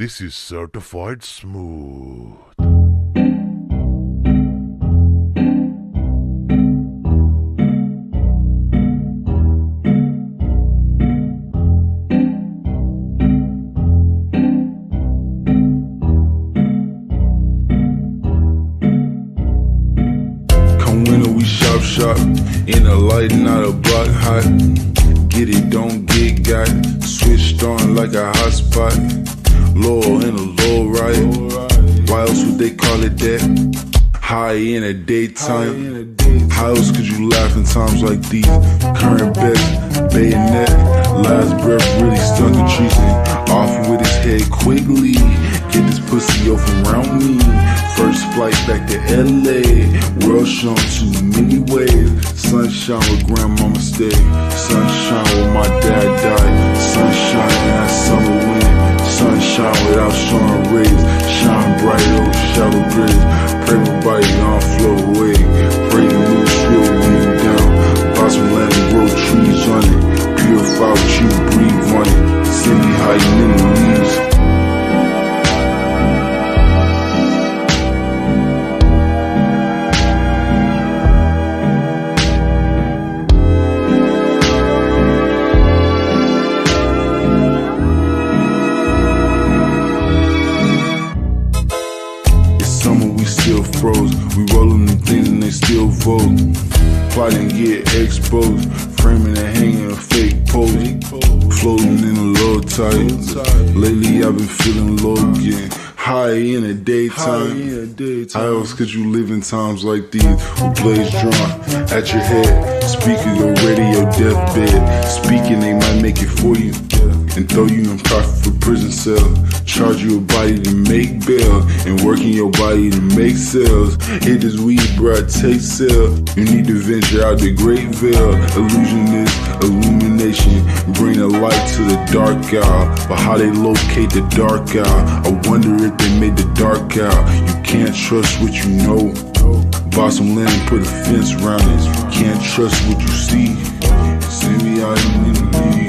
This is certified smooth. Come winter, we shop shop in a light, not a block hot. Get it, don't get got. Switched on like a hot Low in a low ride. Why else would they call it that? High in the daytime. How else could you laugh in times like these? Current best, bayonet. Last breath really stung the treason. Off with his head quickly. Get this pussy off around me. First flight back to LA. World shown too many ways. Sunshine with grandmama stay. Sunshine where my dad died. Without showing rays. Shine bright, oh shallow graves. Pray my body on flow away. Pray the moon swill wind down. Buy some land and grow trees on it. Purify what you breathe on it. Send me hiding in the vote. Plotting get exposed. Framing and hanging a fake pose. Floating in a low tide. Lately I've been feeling low again. High in the daytime. How else could you live in times like these? With blades drawn at your head. Speaker your radio deathbed. Speaking, they might make it for you. And throw you in profit for prison cell. Charge you a body to make bail. And working your body to make sales. Hit this weed, bruh, take sale. You need to venture out the great veil. Illusion is illumination. Bring a light to the dark out. But how they locate the dark out. I wonder if they made the dark out. You can't trust what you know. Buy some land and put a fence around it. You can't trust what you see. Send me out in the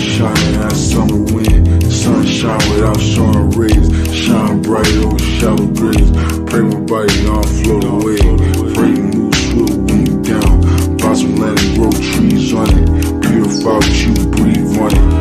Shine that summer wind, sunshine without showing rays. Shine bright over shallow graves. Pray my body not float away. Pray moose will wing down. Buy some land and grow trees on it. Purify what you breathe on it.